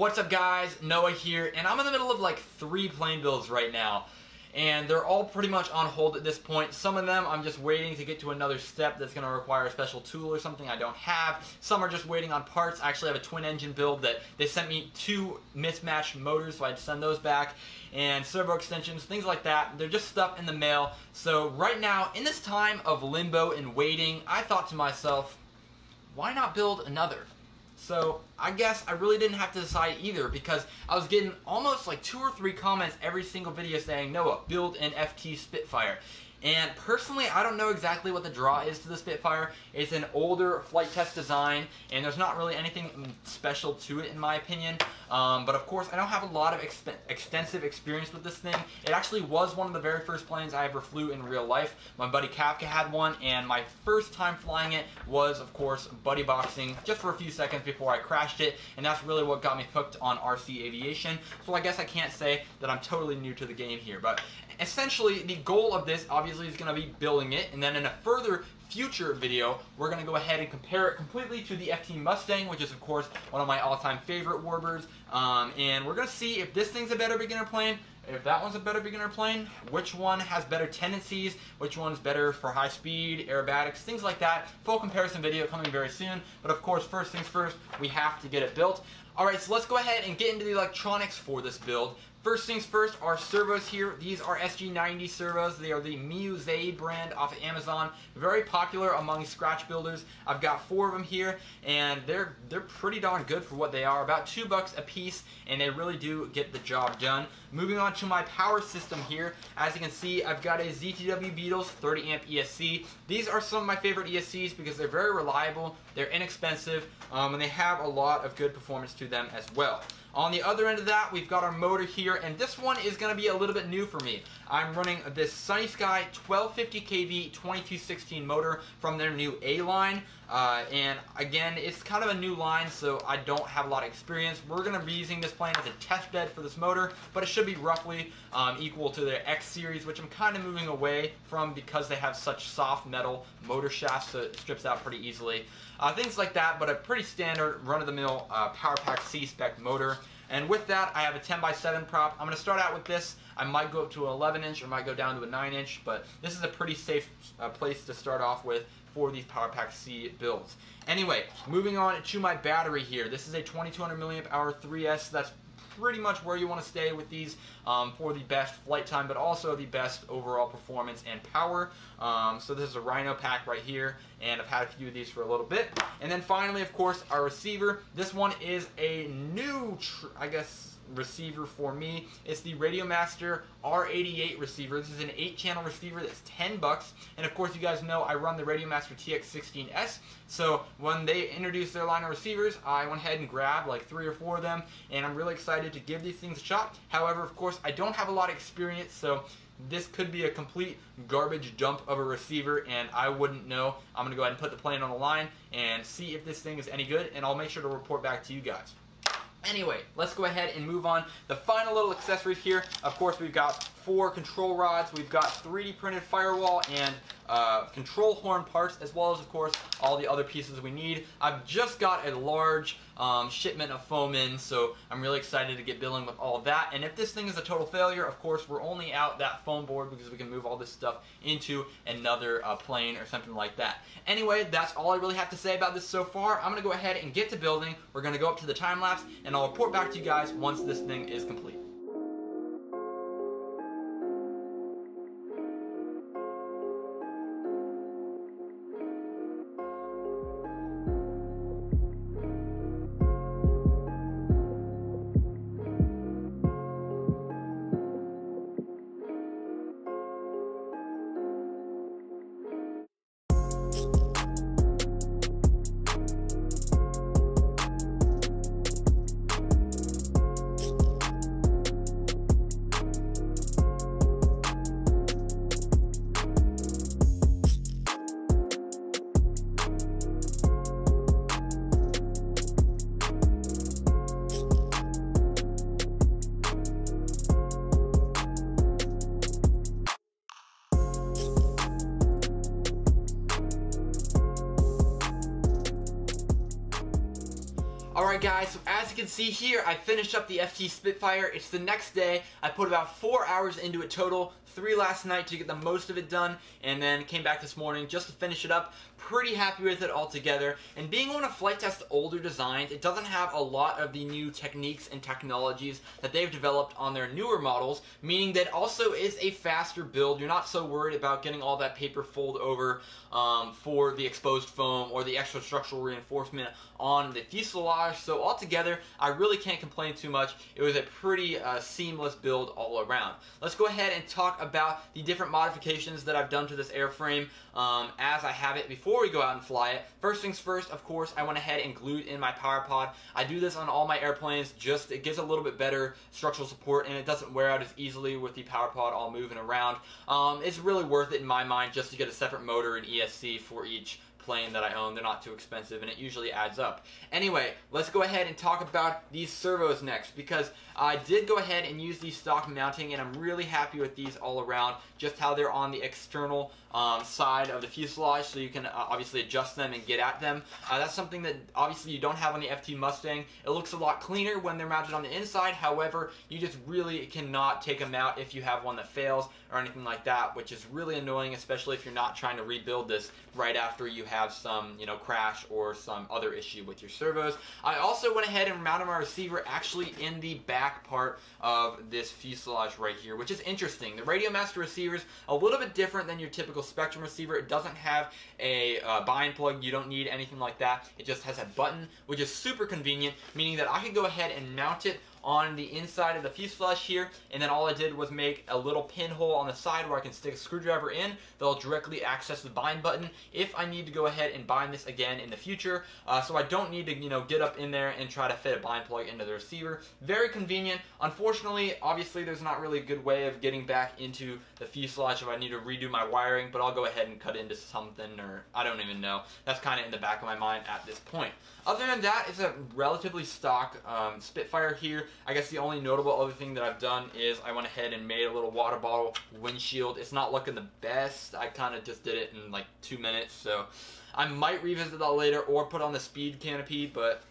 What's up guys, Noah here, and I'm in the middle of like three plane builds right now. And they're all pretty much on hold at this point. Some of them I'm just waiting to get to another step that's going to require a special tool or something I don't have. Some are just waiting on parts. I actually have a twin engine build that they sent me two mismatched motors so I'd send those back. And servo extensions, things like that. They're just stuff in the mail. So right now, in this time of limbo and waiting, I thought to myself, why not build another? So I guess I really didn't have to decide either because I was getting almost like two or three comments every single video saying, Noah, build an FT Spitfire. And personally, I don't know exactly what the draw is to the Spitfire. It's an older Flite Test design, and there's not really anything special to it in my opinion. Um, but of course, I don't have a lot of extensive experience with this thing. It actually was one of the very first planes I ever flew in real life. My buddy Kafka had one, and my first time flying it was, of course, buddy boxing just for a few seconds before I crashed it, and that's really what got me hooked on RC aviation. So I guess I can't say that I'm totally new to the game here, but essentially the goal of this obviously is going to be building it, and then in a further future video, we're going to go ahead and compare it completely to the FT Mustang, which is, of course, one of my all-time favorite warbirds. Um, and we're going to see if this thing's a better beginner plane, if that one's a better beginner plane, which one has better tendencies, which one's better for high speed, aerobatics, things like that. Full comparison video coming very soon. But of course, first things first, we have to get it built. Alright, so let's go ahead and get into the electronics for this build. First things first, our servos here. These are SG90 servos. They are the Miuzei brand off of Amazon. Very popular among scratch builders. I've got four of them here, and they're they're pretty darn good for what they are. About two bucks a piece, and they really do get the job done. Moving on to my power system here. As you can see, I've got a ZTW Beatles 30 amp ESC. These are some of my favorite ESCs because they're very reliable, they're inexpensive, um, and they have a lot of good performance to them as well. On the other end of that, we've got our motor here, and this one is going to be a little bit new for me. I'm running this Sunny Sky 1250 kV 2216 motor from their new A line, uh, and again, it's kind of a new line, so I don't have a lot of experience. We're going to be using this plane as a test bed for this motor, but it should be roughly um, equal to their X series, which I'm kind of moving away from because they have such soft metal motor shafts, so it strips out pretty easily. Uh, things like that, but a pretty standard run-of-the-mill uh, PowerPack C-spec motor. And with that, I have a 10 by 7 prop. I'm going to start out with this. I might go up to an 11 inch or might go down to a 9 inch, but this is a pretty safe uh, place to start off with for these PowerPack C builds. Anyway, moving on to my battery here. This is a 2200 milliamp hour 3S. That's pretty much where you want to stay with these um, for the best flight time, but also the best overall performance and power. Um, so this is a Rhino pack right here, and I've had a few of these for a little bit. And then finally, of course, our receiver. This one is a new, I guess, receiver for me. It's the Radiomaster R88 receiver. This is an 8-channel receiver that's 10 bucks. And of course, you guys know I run the Radiomaster TX16S. So when they introduced their line of receivers, I went ahead and grabbed like three or four of them. And I'm really excited to give these things a shot. However, of course, I don't have a lot of experience, so this could be a complete garbage dump of a receiver and I wouldn't know. I'm going to go ahead and put the plane on the line and see if this thing is any good and I'll make sure to report back to you guys. Anyway, let's go ahead and move on. The final little accessories here, of course, we've got four control rods, we've got 3D printed firewall and uh, control horn parts, as well as, of course, all the other pieces we need. I've just got a large um, shipment of foam in, so I'm really excited to get building with all that. And if this thing is a total failure, of course, we're only out that foam board because we can move all this stuff into another uh, plane or something like that. Anyway, that's all I really have to say about this so far. I'm going to go ahead and get to building. We're going to go up to the time lapse, and I'll report back to you guys once this thing is complete. As you can see here, I finished up the FT Spitfire. It's the next day. I put about four hours into it total, three last night to get the most of it done, and then came back this morning just to finish it up. Pretty happy with it altogether. And being on a Flite Test older designs, it doesn't have a lot of the new techniques and technologies that they've developed on their newer models, meaning that also is a faster build. You're not so worried about getting all that paper fold over um, for the exposed foam or the extra structural reinforcement on the fuselage. So altogether, I really can't complain too much. It was a pretty uh, seamless build all around. Let's go ahead and talk about the different modifications that I've done to this airframe um, as I have it before we go out and fly it. First things first, of course, I went ahead and glued in my power pod. I do this on all my airplanes, just it gives a little bit better structural support and it doesn't wear out as easily with the power pod all moving around. Um, it's really worth it in my mind just to get a separate motor and ESC for each plane that I own. They're not too expensive and it usually adds up. Anyway, let's go ahead and talk about these servos next because I did go ahead and use these stock mounting and I'm really happy with these all around. Just how they're on the external um, side of the fuselage so you can uh, obviously adjust them and get at them. Uh, that's something that obviously you don't have on the FT Mustang. It looks a lot cleaner when they're mounted on the inside. However, you just really cannot take them out if you have one that fails or anything like that, which is really annoying, especially if you're not trying to rebuild this right after you have some, you know, crash or some other issue with your servos. I also went ahead and mounted my receiver actually in the back part of this fuselage right here, which is interesting. The Radiomaster receiver is a little bit different than your typical Spektrum receiver. It doesn't have a uh, bind plug. You don't need anything like that. It just has a button, which is super convenient, meaning that I can go ahead and mount it on the inside of the fuselage here and then all I did was make a little pinhole on the side where I can stick a screwdriver in that'll directly access the bind button if I need to go ahead and bind this again in the future uh, so I don't need to you know get up in there and try to fit a bind plug into the receiver very convenient unfortunately obviously there's not really a good way of getting back into the fuselage if I need to redo my wiring but I'll go ahead and cut into something or I don't even know that's kind of in the back of my mind at this point other than that it's a relatively stock um, Spitfire here I guess the only notable other thing that I've done is I went ahead and made a little water bottle windshield. It's not looking the best. I kind of just did it in like two minutes, so I might revisit that later or put on the speed canopy, but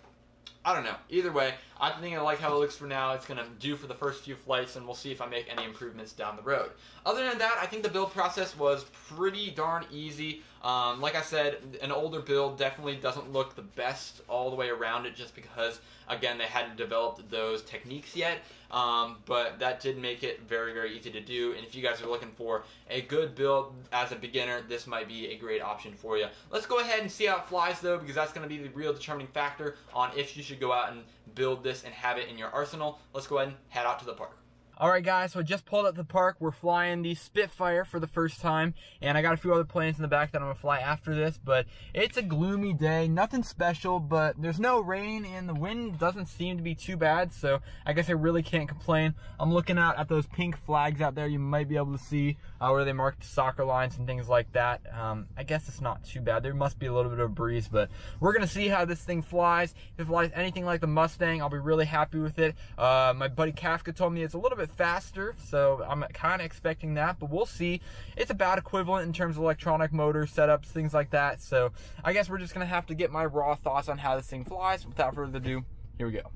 I don't know. Either way, I think I like how it looks for now. It's going to do for the first few flights, and we'll see if I make any improvements down the road. Other than that, I think the build process was pretty darn easy. Um, like I said, an older build definitely doesn't look the best all the way around it just because, again, they hadn't developed those techniques yet. Um, but that did make it very, very easy to do. And if you guys are looking for a good build as a beginner, this might be a great option for you. Let's go ahead and see how it flies, though, because that's going to be the real determining factor on if you should go out and build this and have it in your arsenal. Let's go ahead and head out to the park. Alright guys, so I just pulled up the park. We're flying the Spitfire for the first time, and I got a few other planes in the back that I'm going to fly after this, but it's a gloomy day, nothing special, but there's no rain, and the wind doesn't seem to be too bad, so I guess I really can't complain. I'm looking out at those pink flags out there you might be able to see uh, where they mark the soccer lines and things like that. Um, I guess it's not too bad. There must be a little bit of a breeze, but we're going to see how this thing flies. If it flies anything like the Mustang, I'll be really happy with it. Uh, my buddy Kafka told me it's a little bit faster, so I'm kind of expecting that, but we'll see. It's about equivalent in terms of electronic motor setups, things like that, so I guess we're just going to have to get my raw thoughts on how this thing flies. Without further ado, here we go.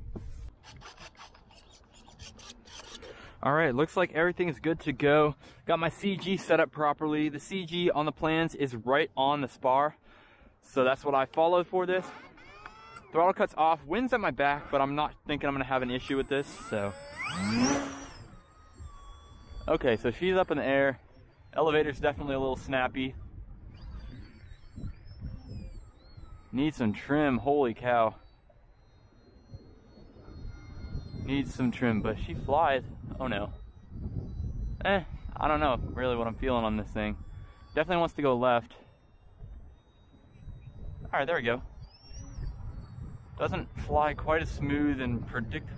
All right, looks like everything is good to go. Got my CG set up properly. The CG on the plans is right on the spar. So that's what I followed for this. Throttle cuts off, wind's at my back, but I'm not thinking I'm gonna have an issue with this, so. Okay, so she's up in the air. Elevator's definitely a little snappy. Needs some trim, holy cow. Needs some trim, but she flies. Oh no. Eh, I don't know really what I'm feeling on this thing. Definitely wants to go left. Alright, there we go. Doesn't fly quite as smooth and predict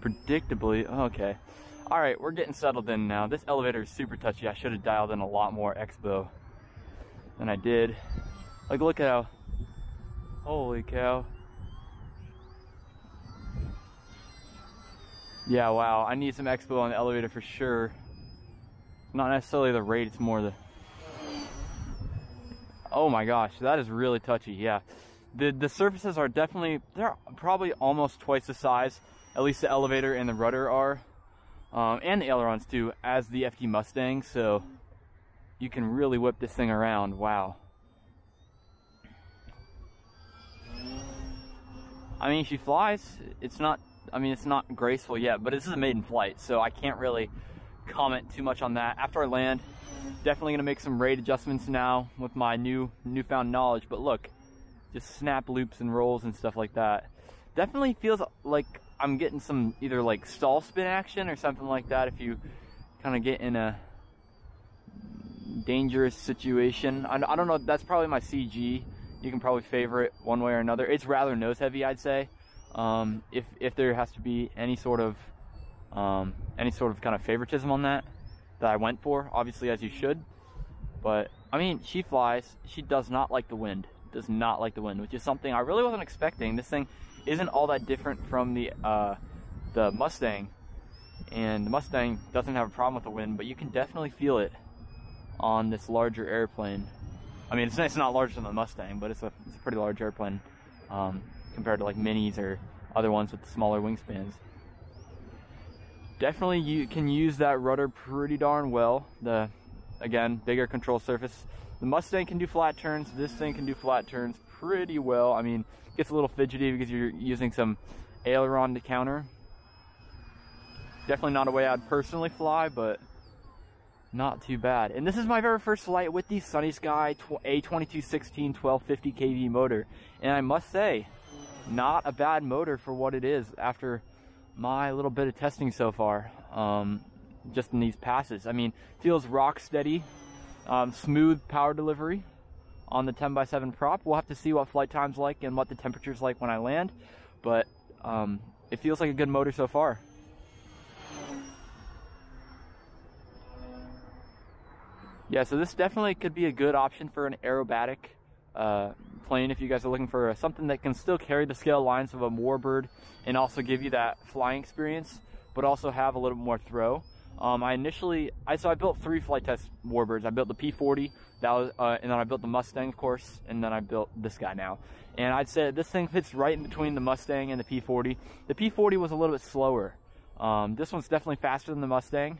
predictably. Oh, okay. Alright, we're getting settled in now. This elevator is super touchy. I should have dialed in a lot more expo than I did. Like, look at how. Holy cow. Yeah, wow. I need some expo on the elevator for sure. Not necessarily the rate, it's more the... Oh my gosh, that is really touchy, yeah. the the surfaces are definitely they're probably almost twice the size. At least the elevator and the rudder are, um, and the ailerons too, as the FT Mustang. So you can really whip this thing around. Wow. I mean, she flies. It's not. I mean, it's not graceful yet, but this is a maiden flight, so I can't really comment too much on that. After I land, definitely gonna make some rate adjustments now with my new newfound knowledge. But look, just snap loops and rolls and stuff like that. Definitely feels like I'm getting some either like stall spin action or something like that. If you kind of get in a dangerous situation, I, I don't know. That's probably my CG you can probably favor it one way or another. It's rather nose heavy, I'd say. Um, if if there has to be any sort of um, any sort of kind of favoritism on that that I went for, obviously as you should. But I mean, she flies. She does not like the wind. Does not like the wind, which is something I really wasn't expecting. This thing isn't all that different from the uh, the Mustang, and the Mustang doesn't have a problem with the wind, but you can definitely feel it on this larger airplane. I mean, it's, it's not larger than the Mustang, but it's a, it's a pretty large airplane um, compared to like minis or other ones with smaller wingspans. Definitely you can use that rudder pretty darn well. The, again, bigger control surface. The Mustang can do flat turns. This thing can do flat turns pretty well. I mean, it gets a little fidgety because you're using some aileron to counter. Definitely not a way I'd personally fly, but not too bad. And this is my very first flight with the Sunny Sky A2216 1250 kV motor. And I must say, not a bad motor for what it is after my little bit of testing so far. Um, just in these passes. I mean, feels rock steady, um, smooth power delivery on the 10x7 prop. We'll have to see what flight time's like and what the temperature's like when I land. But um, it feels like a good motor so far. Yeah, so this definitely could be a good option for an aerobatic uh, plane if you guys are looking for something that can still carry the scale lines of a warbird and also give you that flying experience, but also have a little more throw. Um, I initially, I so I built three Flite Test warbirds. I built the P40, that was, uh, and then I built the Mustang, of course, and then I built this guy now. And I'd say this thing fits right in between the Mustang and the P40. The P40 was a little bit slower. Um, this one's definitely faster than the Mustang.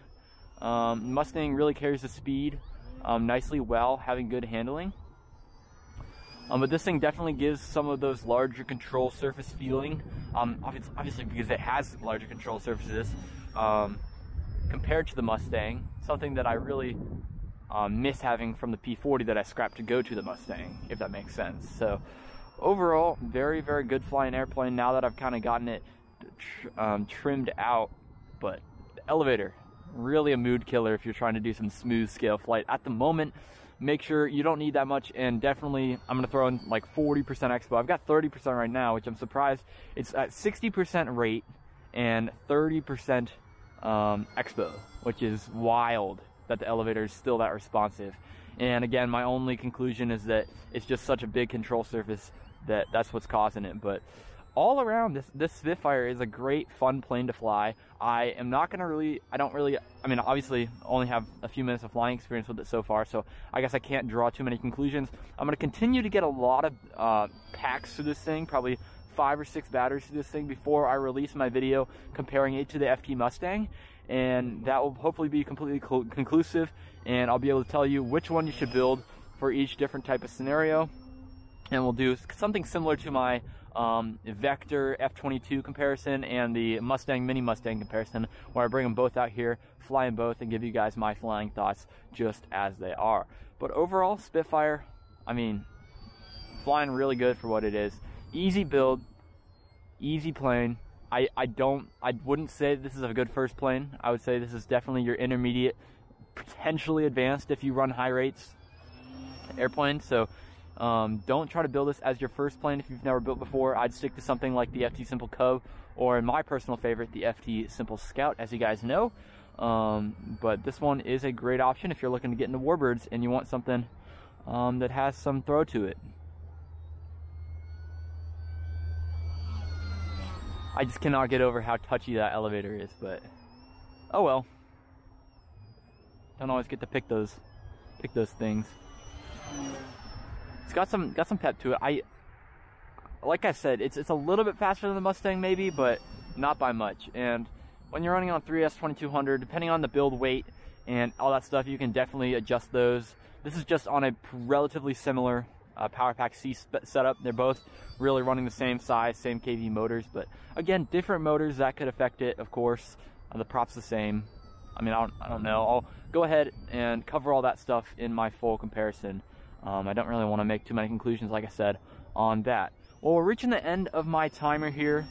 Um, Mustang really carries the speed um, nicely well, having good handling. Um, but this thing definitely gives some of those larger control surface feeling, um, obviously, obviously, because it has larger control surfaces um, compared to the Mustang, something that I really um, miss having from the P40 that I scrapped to go to the Mustang, if that makes sense. So overall, very, very good flying airplane now that I've kind of gotten it tr um, trimmed out, but the elevator, really a mood killer if you're trying to do some smooth scale flight. At the moment, make sure you don't need that much and definitely I'm gonna throw in like 40% expo. I've got 30% right now, which I'm surprised. It's at 60% rate and 30% um, expo, which is wild that the elevator is still that responsive. And again, my only conclusion is that it's just such a big control surface that that's what's causing it. But all around this this Spitfire is a great fun plane to fly. I am not gonna really I don't really I mean obviously only have a few minutes of flying experience with it so far so I guess I can't draw too many conclusions. I'm gonna continue to get a lot of uh, packs to this thing probably five or six batteries to this thing before I release my video comparing it to the FT Mustang and that will hopefully be completely conclusive and I'll be able to tell you which one you should build for each different type of scenario and we'll do something similar to my um, Vector F22 comparison and the Mustang Mini Mustang comparison, where I bring them both out here, fly them both, and give you guys my flying thoughts just as they are. But overall, Spitfire, I mean, flying really good for what it is. Easy build, easy plane. I, I don't, I wouldn't say this is a good first plane. I would say this is definitely your intermediate, potentially advanced if you run high rates airplane. So um, don't try to build this as your first plane if you've never built before. I'd stick to something like the FT Simple Cub or in my personal favorite, the FT Simple Scout, as you guys know. Um, but this one is a great option if you're looking to get into warbirds and you want something um, that has some throw to it. I just cannot get over how touchy that elevator is, but oh well. Don't always get to pick those pick those things. It's got some got some pep to it. I like I said, it's it's a little bit faster than the Mustang maybe, but not by much. And when you're running on 3S 2200, depending on the build weight and all that stuff, you can definitely adjust those. This is just on a relatively similar uh, Power Pack C setup. They're both really running the same size, same KV motors, but again, different motors that could affect it, of course. Uh, the prop's the same. I mean, I don't, I don't know. I'll go ahead and cover all that stuff in my full comparison. Um, I don't really want to make too many conclusions, like I said, on that. Well, we're reaching the end of my timer here.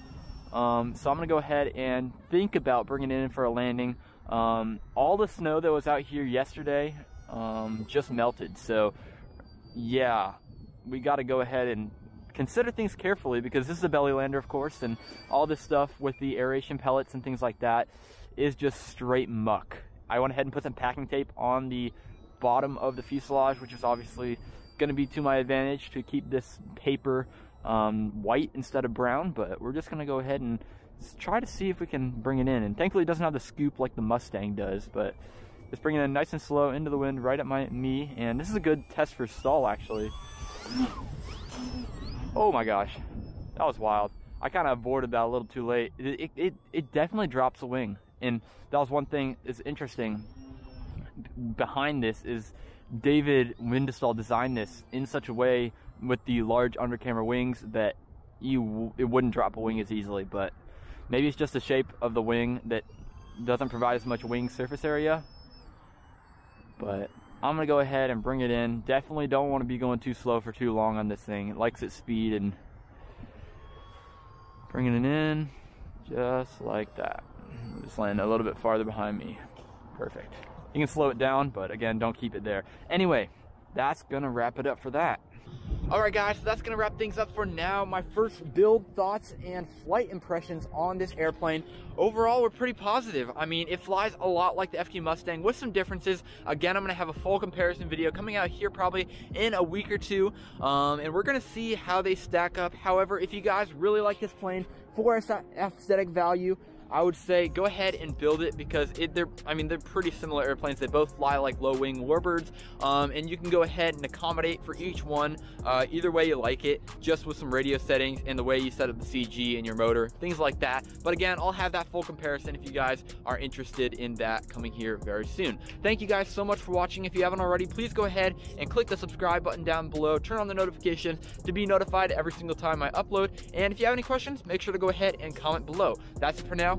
Um, so I'm going to go ahead and think about bringing it in for a landing. Um, all the snow that was out here yesterday um, just melted. So, yeah, we got to go ahead and consider things carefully because this is a belly lander, of course, and all this stuff with the aeration pellets and things like that is just straight muck. I went ahead and put some packing tape on the bottom of the fuselage, which is obviously going to be to my advantage to keep this paper um, white instead of brown, but we're just going to go ahead and try to see if we can bring it in. And thankfully it doesn't have the scoop like the Mustang does, but just bringing it in nice and slow into the wind right at my me. And this is a good test for stall actually. Oh my gosh, that was wild. I kind of avoided that a little too late. It, it, it, it definitely drops a wing. And that was one thing that's interesting behind this is David Windestål designed this in such a way with the large undercamber wings that you it wouldn't drop a wing as easily. But maybe it's just the shape of the wing that doesn't provide as much wing surface area. But I'm gonna go ahead and bring it in. Definitely don't want to be going too slow for too long on this thing. It likes its speed and bringing it in just like that. Just land a little bit farther behind me. Perfect. You can slow it down, but again, don't keep it there. Anyway, that's gonna wrap it up for that. Alright guys, so that's going to wrap things up for now. My first build thoughts and flight impressions on this airplane. Overall, we're pretty positive. I mean, it flies a lot like the FT Mustang with some differences. Again, I'm going to have a full comparison video coming out here probably in a week or two. Um, and we're going to see how they stack up. However, if you guys really like this plane for its aesthetic value, I would say go ahead and build it because it, they're, I mean, they're pretty similar airplanes. They both fly like low wing warbirds, um, and you can go ahead and accommodate for each one, uh, either way you like it, just with some radio settings and the way you set up the CG and your motor, things like that. But again, I'll have that full comparison if you guys are interested in that coming here very soon. Thank you guys so much for watching. If you haven't already, please go ahead and click the subscribe button down below, turn on the notifications to be notified every single time I upload. And if you have any questions, make sure to go ahead and comment below. That's it for now.